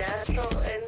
natural and